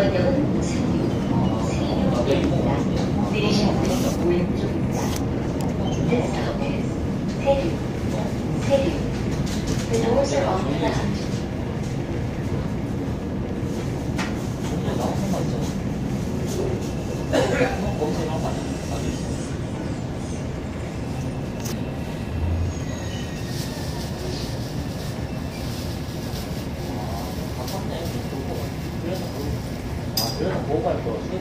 전역은 승유, 승유입니다. 내리실 분 왼쪽입니다. 그래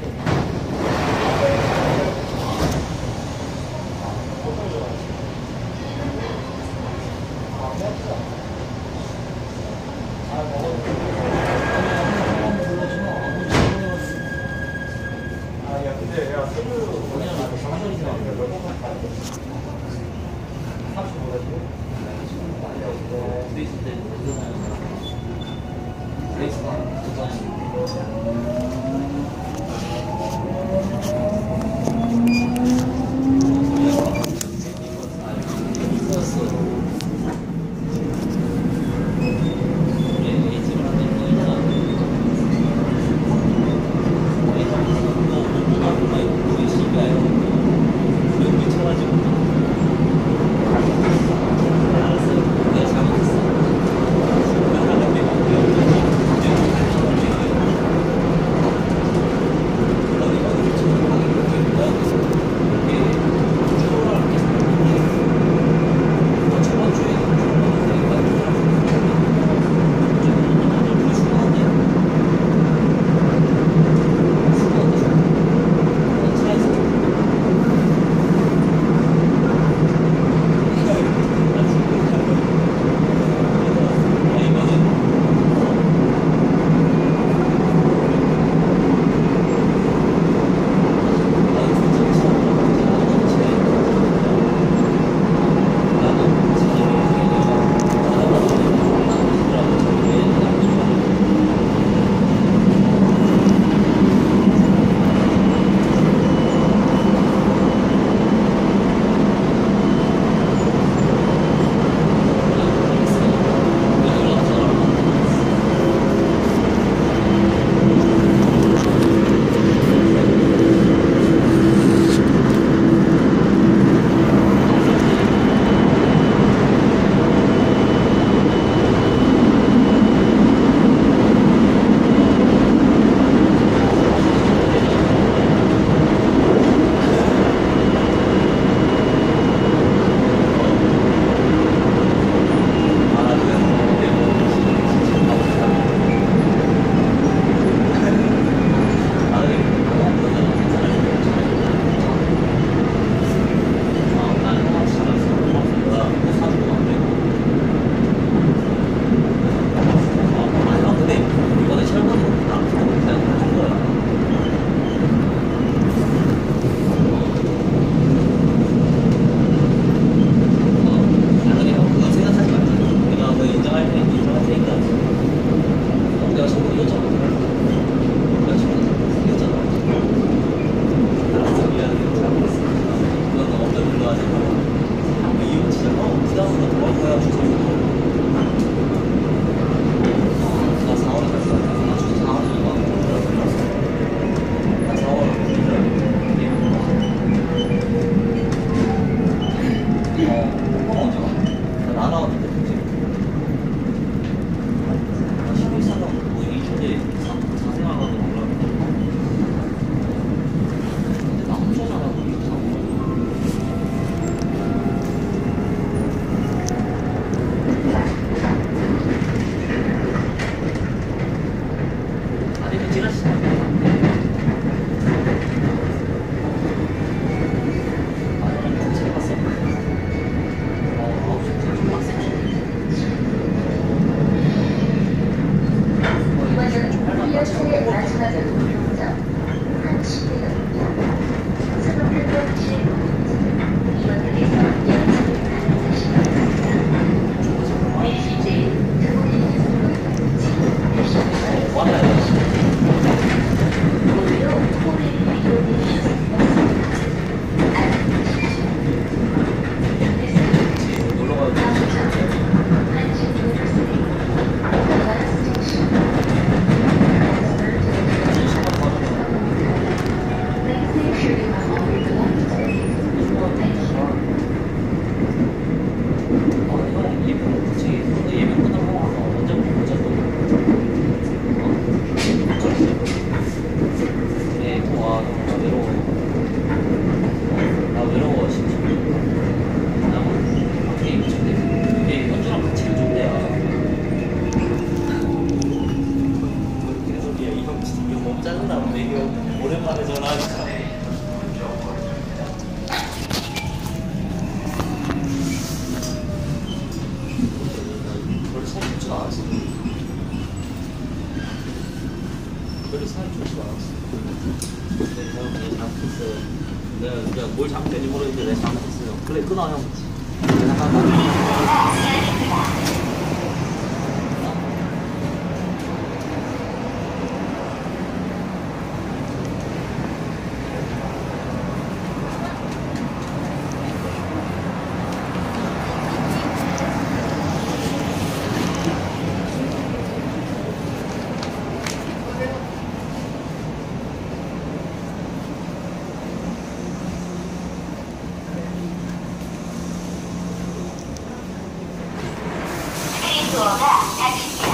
것들을 사주고 근데 내가 뭘 잘못했는지 모르겠는데 내가 잘못했어요. 그래, 끊어, 형. 네, 그